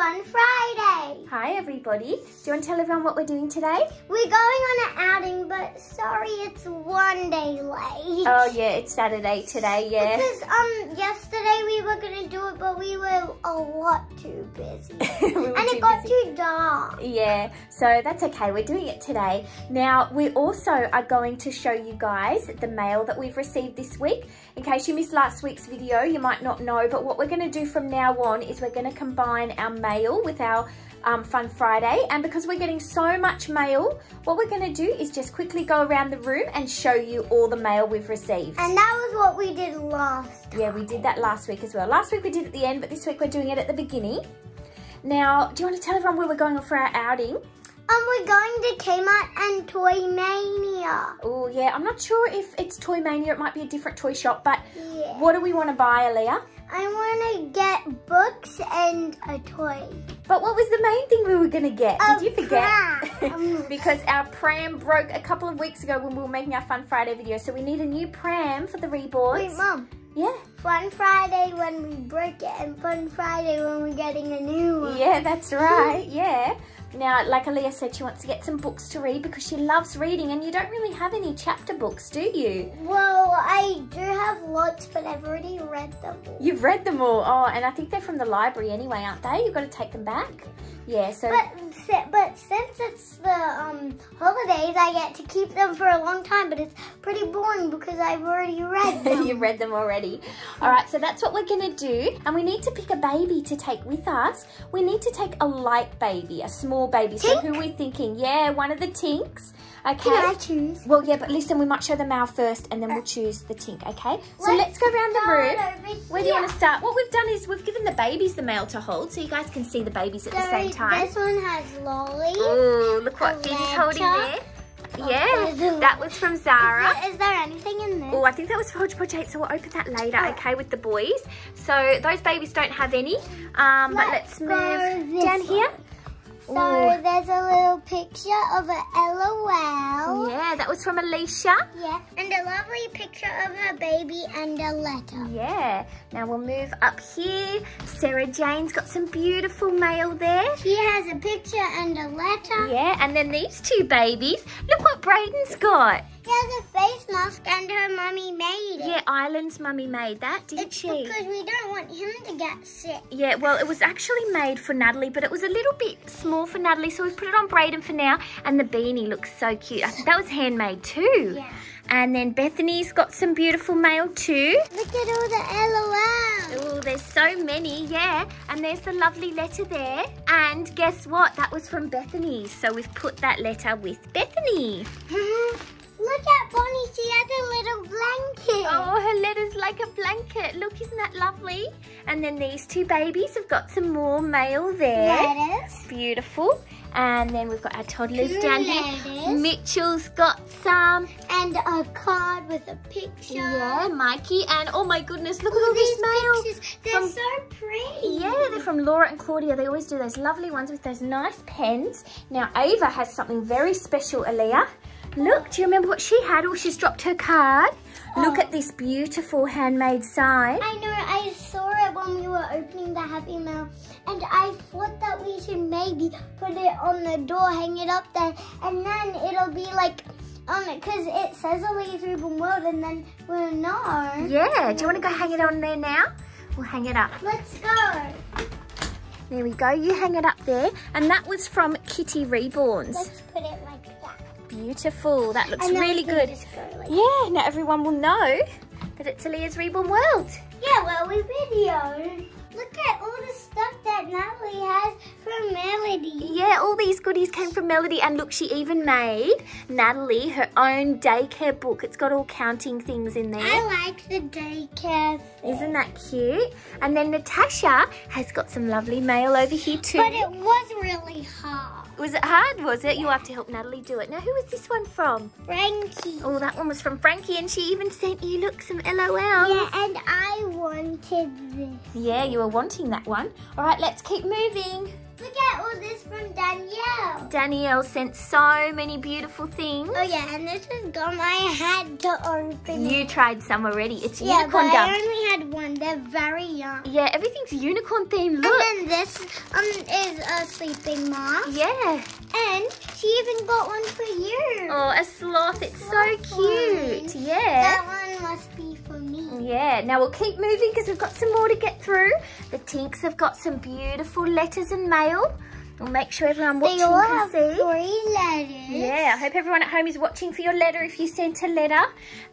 Fun Friday. Hi everybody. Do you want to tell everyone what we're doing today? We're going on an outing, but sorry it's one day late. Oh yeah, it's Saturday today, yeah. Because um yesterday we were gonna do it, but we were a lot too busy. We and it got busy. too dark. Yeah, so that's okay. We're doing it today. Now, we also are going to show you guys the mail that we've received this week. In case you missed last week's video, you might not know, but what we're going to do from now on is we're going to combine our mail with our um, Fun Friday. And because we're getting so much mail, what we're going to do is just quickly go around the room and show you all the mail we've received. And that was what we did last. Yeah, we did that last week as well. Last week we did it at the end, but this week we're doing it at the beginning. Now, do you want to tell everyone where we're going for our outing? Um, we're going to Kmart and Toy Mania. Oh, yeah, I'm not sure if it's Toy Mania. It might be a different toy shop, but Yeah. what do we want to buy, Aliyah? I want to get books and a toy. But what was the main thing we were going to get? A Did you forget? because our pram broke a couple of weeks ago when we were making our Fun Friday video. So we need a new pram for the reborns. Wait, Mom. Yeah. Fun Friday when we break it and Fun Friday when we're getting a new one. Yeah, that's right. Yeah. Now, like Aliyah said, she wants to get some books to read because she loves reading and you don't really have any chapter books, do you? Well, I do have lots, but I've already read them all. You've read them all. Oh, and I think they're from the library anyway, aren't they? You've got to take them back. Yeah, so But but since it's the um, holidays, I get to keep them for a long time. But it's pretty boring because I've already read them. You've read them already. All right, so that's what we're going to do. And we need to pick a baby to take with us. We need to take a light baby, a small baby. So who are we thinking? Yeah, one of the tinks. Okay. Can I choose? Well, yeah, but listen, we might show the mail first and then we'll choose the tink, okay? So let's, go around the room. Where do you want to start? What we've done is we've given the babies the mail to hold so you guys can see the babies at the same time. This one has Lolly. Ooh, look what Finn's holding there. there's a- that was from Zara. Is there anything in there? Oh, I think that was for Hodge Podge 8, so we'll open that later, Oh. okay, with the boys. So those babies don't have any, um, but let's Let's move down here. So Ooh. there's a little picture of a LOL. Yeah, that was from Alicia. Yeah. And a lovely picture of her baby and a letter. Yeah, now we'll move up here. Sarah Jane's got some beautiful mail there. She has a picture and a letter. Yeah, and then these two babies. Look what Braden's got. She has a face mask and her mummy made it. Yeah, Island's mummy made that, didn't It's she? because we don't want him to get sick. Yeah, well, it was actually made for Natalie, but it was a little bit small for Natalie, so we've put it on Braden for now. And the beanie looks so cute. I think that was handmade too. Yeah. And then Bethany's got some beautiful mail too. Look at all the LOL. Oh, there's so many, yeah. And there's the lovely letter there. And guess what? That was from Bethany. So we've put that letter with Bethany. Mm-hmm. Look at Bonnie. She has a little blanket. Oh, her letter's like a blanket. Look, isn't that lovely? And then these two babies have got some more mail there. Letters. Beautiful. And then we've got our toddlers Two down here. letters. Mitchell's got some. And a card with a picture. Yeah, Mikey. And oh my goodness, look at all this mail. pictures. They're from- so pretty. Yeah, they're from Laura and Claudia. They always do those lovely ones with those nice pens. Now, Ava has something very special, Aliyah. Look, do you remember what she had? Oh, she's dropped her card. Look Oh. at this beautiful handmade sign. I know, I saw it when we were opening the Happy Mail, and I thought that we should maybe put it on the door, hang it up there, and then it'll be like, um, because it says Ali's Reborn World, and then we'll know. Yeah, do you want to go hang it on there now? We'll hang it up. Let's go. There we go. You hang it up there. And that was from Kitty Reborns. Let's put it that. Beautiful. That looks really good. Go like Yeah, now everyone will know that it's Aliyah's Reborn World. Yeah, well, we video. Look at all the stuff that Natalie has from Melody. Yeah, all these goodies came from Melody. And look, she even made Natalie her own daycare book. It's got all counting things in there. I like the daycare. Isn't that cute? And then Natasha has got some lovely mail over here too. But it was really hard. Was it hard, was it? You'll have to help Natalie do it. Now, who was this one from? Frankie. Oh, that one was from Frankie, and she even sent you, look, some LOL. Yeah, and I wanted this. Yeah, you were wanting that one. All right, let's keep moving. Look at all this from Danielle. Danielle sent so many beautiful things. Oh yeah, and this is gum I had to open. You tried some already. It's yeah, unicorn but gum. I only had one. They're very young. Yeah, everything's unicorn themed. Look. And then this um is a sleeping moth. Yeah. And she even got one for you. Oh, a sloth. It's so cute. one. Yeah. That one must be for me. Yeah, now we'll keep moving because we've got some more to get through. The Tinks have got some beautiful letters and mail. We'll make sure everyone watching They all can have see. three letters. Yeah, I hope everyone at home is watching for your letter if you sent a letter.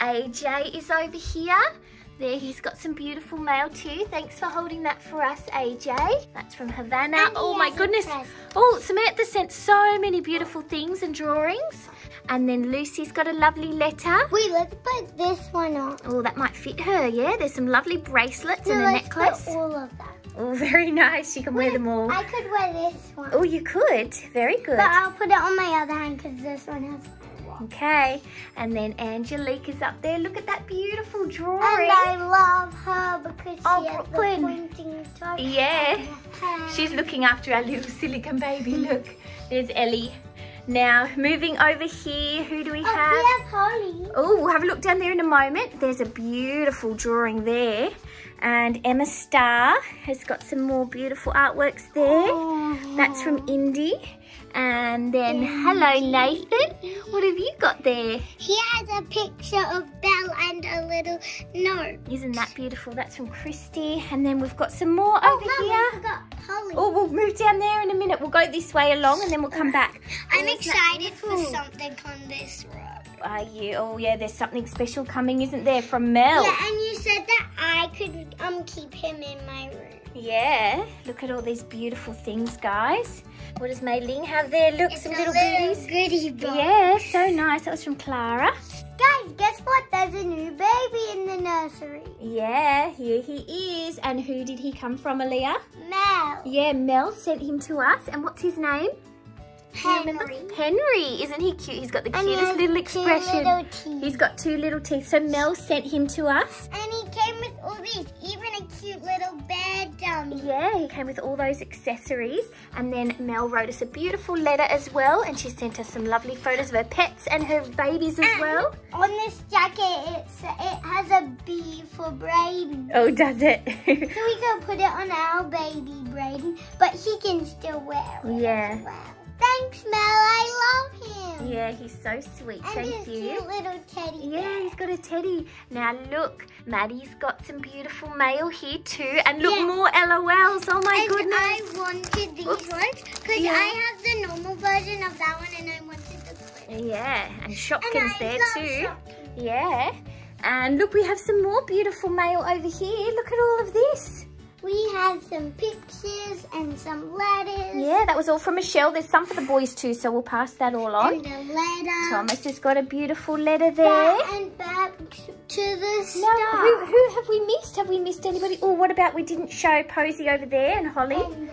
AJ is over here. There, he's got some beautiful mail too. Thanks for holding that for us, AJ. That's from Havana. And oh my goodness. Oh, Samantha sent so many beautiful things and drawings. And then Lucy's got a lovely letter. Wait, let's put this one on. Oh, that might fit her, yeah? There's some lovely bracelets So and a let's necklace. put all of them. Oh, very nice. You can wear them all. I could wear this one. Oh, you could. Very good. But I'll put it on my other hand because this one has. Okay. And then Angelique is up there. Look at that beautiful drawing. And I love her because oh, she Oh, has Brooklyn. the pointing toe. Yeah. She's looking after our little silicon baby. Look, there's Ellie. Now, moving over here, who do we Oh, have? we have Holly. Oh, we'll have a look down there in a moment. There's a beautiful drawing there. And Emma Starr has got some more beautiful artworks there. Oh. That's from Indy. And then, hello Nathan. What have you got there? He has a picture of Belle and a little note. Isn't that beautiful? That's from Christy. And then we've got some more Oh, over Mum, here. Holly. Oh, we'll move down there in a minute. We'll go this way along and then we'll come back. I'm Oh, excited for something on this road. Are you? Oh, yeah, there's something special coming, isn't there, from Mel? Yeah, and you said that I could um keep him in my room. Yeah, look at all these beautiful things, guys. What does Mayling have there? Look, It's some a little, little goodies. goodie box. Yeah, so nice. That was from Clara. Guys, guess what? There's a new baby in the nursery. Yeah, here he is. And who did he come from, Aliyah? Mel. Yeah, Mel sent him to us. And what's his name? Do you remember? Henry. Henry. Isn't he cute? He's got the cutest little two expression. little teeth. He's got two little teeth. So Mel sent him to us. And he came with all these, Yeah, he came with all those accessories. And then Mel wrote us a beautiful letter as well. And she sent us some lovely photos of her pets and her babies as And well. On this jacket, it's, it has a B for Brayden. Oh, does it? So we can put it on our baby Brayden, but he can still wear it Yeah. as well. Thanks, Mel. I love him. yeah, he's so sweet. And Thank his you. cute little teddy Yeah, bear. he's got a teddy. Now look, Maddie's got some beautiful mail here too. And look, Yeah. more LOLs. Oh my and goodness. I wanted these Oops. ones because Yeah. I have the normal version of that one and I wanted the clip. Yeah, and And Shopkins I there too. Shopkins. Yeah. And look, we have some more beautiful mail over here. Look at all of this. We have some pictures and some letters. Yeah, that was all from Michelle. There's some for the boys too, so we'll pass that all on. And a letter. Thomas has got a beautiful letter there. Back and back to the No, star. who, who have we missed? Have we missed anybody? Oh, what about we didn't show Posy over there and Holly? And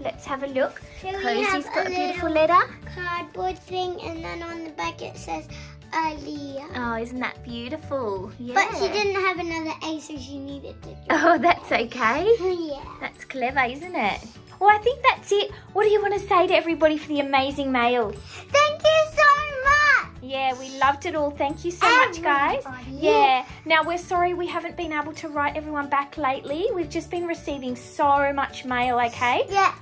Let's have a look. We Posy's got a, a beautiful letter. cardboard thing, and then on the back it says Aliyah. Oh, isn't that beautiful? Yeah. But she didn't have another A, so she needed to Oh, that's okay. Yeah. That's clever, isn't it? Well, I think that's it. What do you want to say to everybody for the amazing mail? Thank you so much. Yeah, we loved it all. Thank you so much, guys. Yeah. Now, we're sorry we haven't been able to write everyone back lately. We've just been receiving so much mail, okay? Yeah.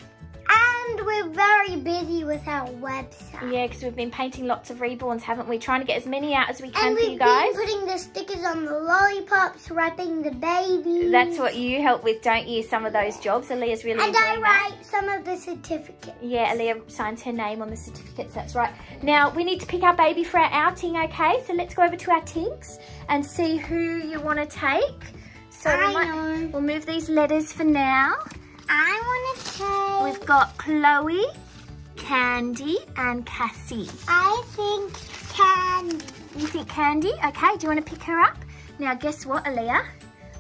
And we're very busy with our website. Yeah, because we've been painting lots of reborns, haven't we? Trying to get as many out as we can And for we've you guys. been putting the stickers on the lollipops, wrapping the babies. That's what you help with, don't you? Some of those jobs. Aliyah's really And I enjoying that. write some of the certificates. Yeah, Aliyah signs her name on the certificates, that's right. Now, we need to pick our baby for our outing, okay? So let's go over to our tinks and see who you want to take. So we I might, know. we'll move these letters for now. I want to take. We've got Chloe, Candy, and Cassie. I think candy. You think Candy? Okay, do you want to pick her up? Now, guess what, Aliyah?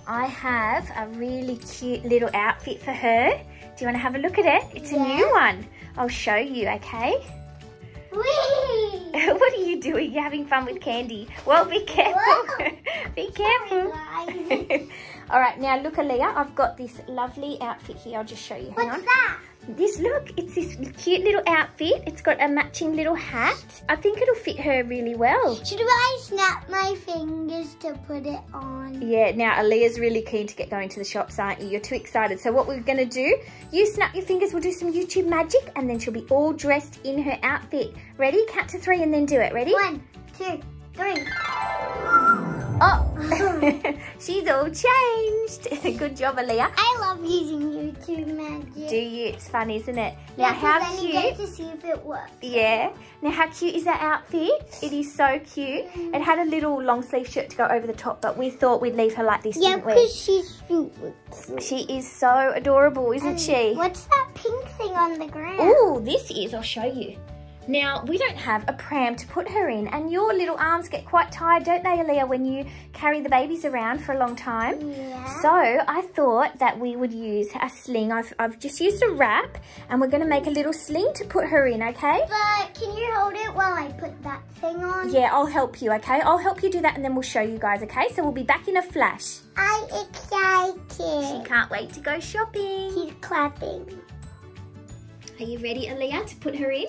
I have a really cute little outfit for her. Do you want to have a look at it? It's a new one. I'll show you, okay? Whee! what are you doing? You're having fun with candy. Well, be careful. Be careful. All right, now look, Aliyah. I've got this lovely outfit here. I'll just show you. Hang What's on. that? this look, it's this cute little outfit. It's got a matching little hat. I think it'll fit her really well. Should I snap my fingers to put it on? Yeah, now Aliyah's really keen to get going to the shops, aren't you? You're too excited. So what we're gonna do, you snap your fingers, we'll do some YouTube magic, and then she'll be all dressed in her outfit. Ready? Count to three and then do it. Ready? One, two, three. Oh, she's all changed. Good job, Aliyah. I love using YouTube magic. Do you? It's fun, isn't it? Now, yeah, how then cute. you get to see if it works. Yeah. Now, how cute is that outfit? It is so cute. Mm-hmm. It had a little long sleeve shirt to go over the top, but we thought we'd leave her like this, Yeah, because she's super cute. She is so adorable, isn't And she? What's that pink thing on the ground? Oh, this is, I'll show you. Now, we don't have a pram to put her in, and your little arms get quite tired, don't they, Aliyah, when you carry the babies around for a long time? Yeah. So I thought that we would use a sling. I've, I've just used a wrap, and we're going to make a little sling to put her in, okay? But can you hold it while I put that thing on? Yeah, I'll help you, okay? I'll help you do that, and then we'll show you guys, okay? So we'll be back in a flash. I'm excited. She can't wait to go shopping. He's clapping. Are you ready, Aliyah, to put her in?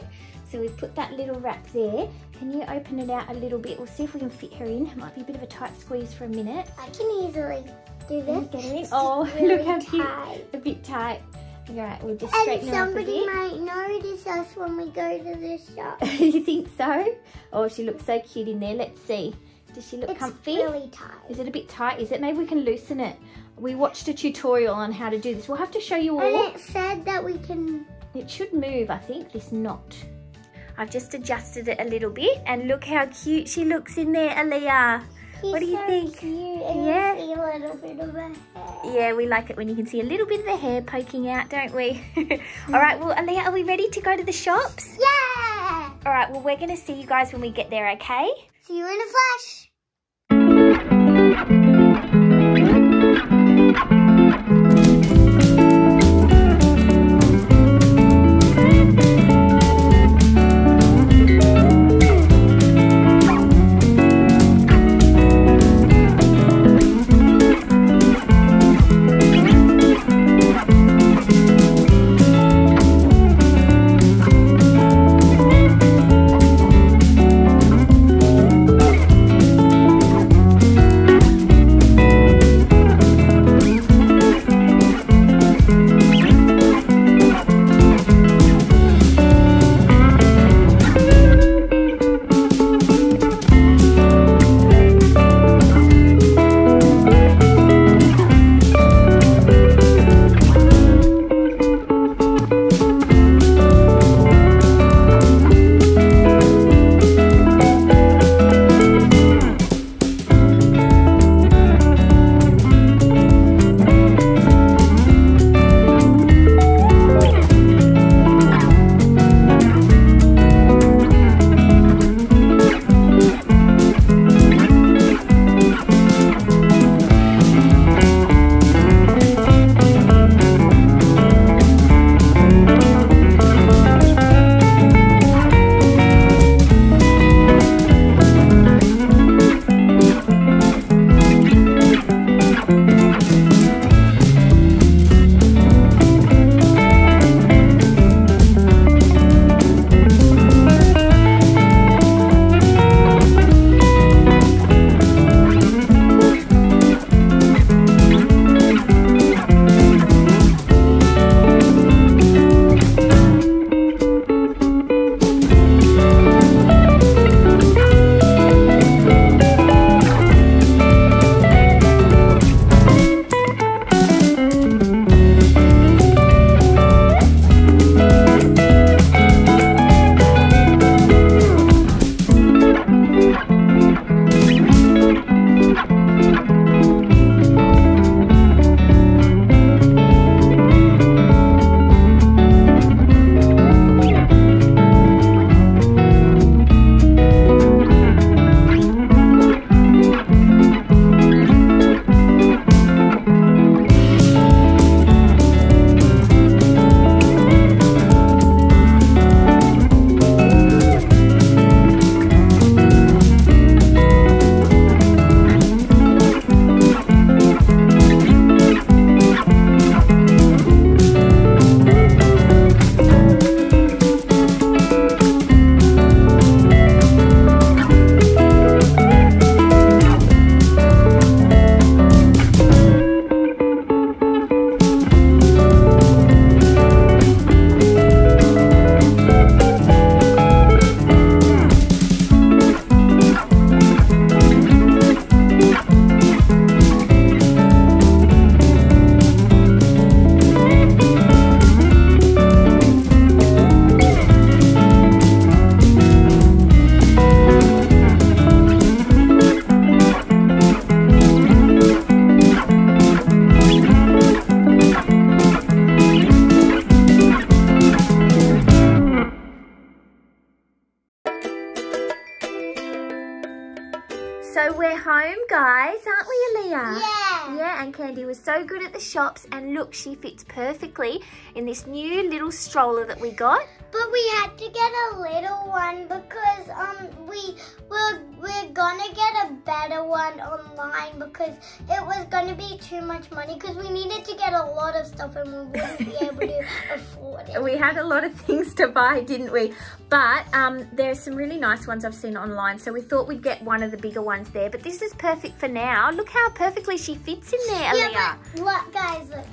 So we've put that little wrap there. Can you open it out a little bit? We'll see if we can fit her in. It might be a bit of a tight squeeze for a minute. I can easily do this. get her in? Oh, really look how cute. tight. A bit tight. All right, we'll just And straighten her up a somebody might notice us when we go to the shop. you think so? Oh, she looks so cute in there. Let's see. Does she look It's comfy? really tight. Is it a bit tight? Is it? Maybe we can loosen it. We watched a tutorial on how to do this. We'll have to show you all. And it said that we can. It should move, I think, this knot. I've just adjusted it a little bit and look how cute she looks in there, Aliyah. He's What do you so think? Yeah. you see a little bit of a hair. Yeah, we like it when you can see a little bit of the hair poking out, don't we? All right, well, Aliyah, are we ready to go to the shops? Yeah. All right, well, we're going to see you guys when we get there, okay? See you in a flash. So we're home, guys, aren't we, Aliyah? Yeah. Yeah, and Candy was so good at the shops, and look, she fits perfectly in this new little stroller that we got. But we had to get a little one because um we we're, we're gonna get a better one online because it was gonna be too much money because we needed to get a lot of stuff and we wouldn't be able to afford it. We had a lot of things to buy, didn't we? But um, there's some really nice ones I've seen online. So we thought we'd get one of the bigger ones there. But this is perfect for now. Look how perfectly she fits in there, Aliyah. Yeah, but look, guys, look.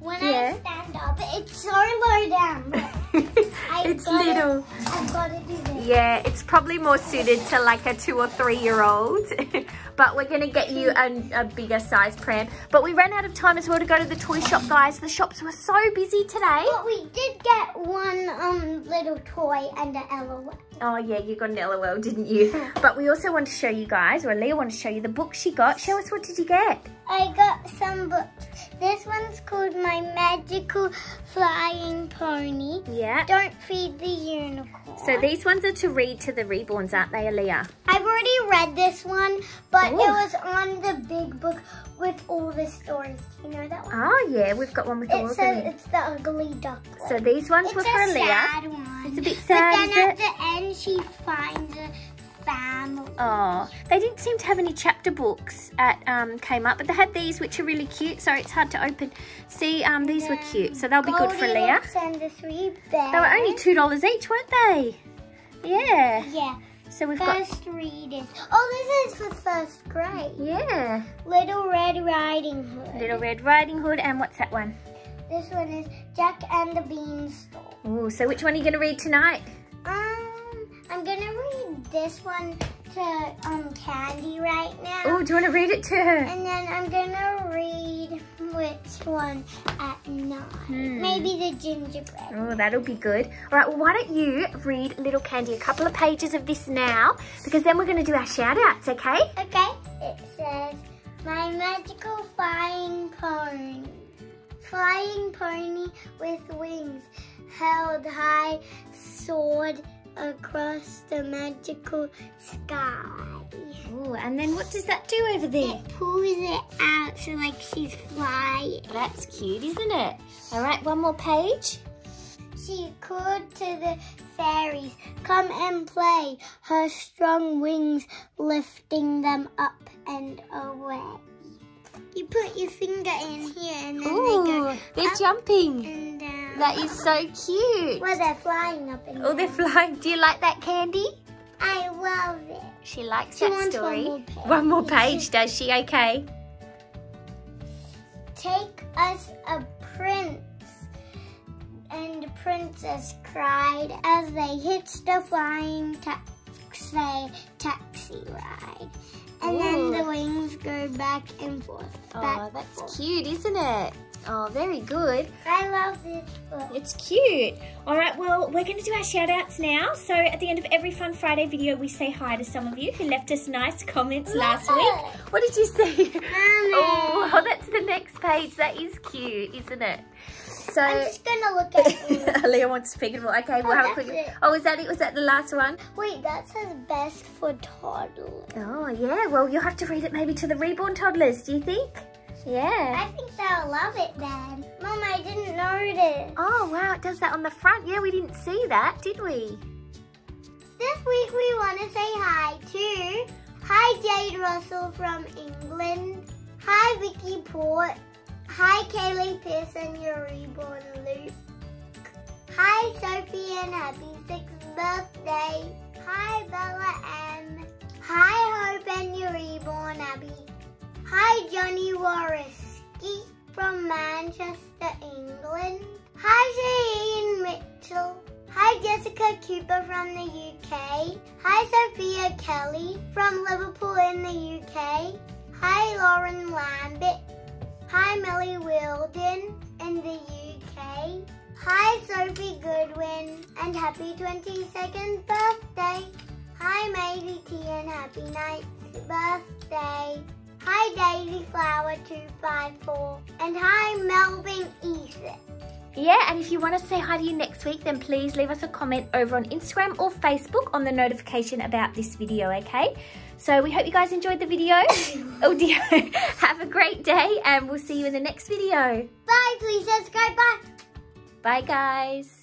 When Yeah. I stand up, it's so low down. Look, I've it's gotta- little. I've got to do this. Yeah, it's probably more suited to like a two or three year old. but we're going to get you a, a bigger size pram. But we ran out of time as well to go to the toy shop, guys. The shops were so busy today. But we did get one um little toy and a LOL. Oh, yeah, you got an LOL, didn't you? But we also want to show you guys, Aliyah wanted to show you the book she got. Show us what did you get? I got some books. This one's called My Magical Flying Pony. Yeah. Don't feed the unicorn. So these ones are to read to the reborns, aren't they, Aliyah? I've already read this one, but Ooh. it was on the big book with all the stories. Do You know that one? Oh, yeah, we've got one with all It of says them it's the ugly duckling. So these ones it's were a for Aliyah. sad one. It's a bit sad, But then it? at the end, she finds a family. Oh, they didn't seem to have any chapter books at um, Kmart, but they had these, which are really cute. Sorry, it's hard to open. See, um, these were cute, so they'll be good for Leah. The three bears. They were only two dollars each, weren't they? Yeah. Yeah. So we've got. First reading. Oh, this is for first grade. Yeah. Little Red Riding Hood. Little Red Riding Hood, and what's that one? This one is Jack and the Beanstalk. Ooh, so which one are you going to read tonight? This one to um Candy right now. Oh, do you want to read it to her? And then I'm gonna read which one at nine. Hmm. Maybe the gingerbread. Oh, that'll be good. All right, well, why don't you read Little Candy a couple of pages of this now, because then we're going to do our shout outs, okay? Okay. It says, My magical flying pony. Flying pony with wings held high, soared across the magical sky. Oh, and then what does that do over there? It pulls it out so like she's flying. That's cute, isn't it? All right, one more page. She called to the fairies, come and play, her strong wings lifting them up and away. You put your finger in here and then they Ooh, go they're jumping. That is so cute. well, they're flying up and Oh, they're flying. Do you like that candy? I love it. She likes She that story. one more page. One more page, does she? Okay. Take us a prince. And the princess cried as they hitched a flying taxi, taxi ride. And then the wings go back and forth. Oh, that's forth. cute, isn't it? Oh, very good. I love this book. It's cute. All right, well, we're going to do our shout outs now. So at the end of every Fun Friday video, we say hi to some of you who left us nice comments last week. What did you say? Mommy. Oh, that's the next page. That is cute, isn't it? So, I'm just gonna look at it. Leah wants to pick it up. Okay, we'll Oh, have a quick. it. Oh, was that it? Was that the last one? Wait, that says best for toddlers. Oh, yeah. Well, you'll have to read it maybe to the reborn toddlers, do you think? Yeah. I think they'll love it then. Mom, I didn't notice. Oh, wow. It does that on the front. Yeah, we didn't see that, did we? This week we want to say hi to Hi Jade Russell from England. Hi Vicky Port. Hi Kaylee Pearson, your reborn Luke. Hi Sophie and happy sixth birthday. Hi Bella M. Hi Hope and your reborn Abby. Hi Johnny Wariski from Manchester, England. Hi Shane Mitchell. Hi Jessica Cooper from the UK. Hi Sophia Kelly from Liverpool in the UK. Hi Lauren Lambert. Hi Millie Wilden in the UK. Hi Sophie Goodwin and happy 22nd birthday. Hi Maisie T and happy 9th birthday. Hi Daisy Flower 254 and hi Melvin Ethan. Yeah, and if you want to say hi to you next week, then please leave us a comment over on Instagram or Facebook on the notification about this video, okay? So we hope you guys enjoyed the video. Audio. Have a great day and we'll see you in the next video. Bye, please subscribe. Bye. Bye guys.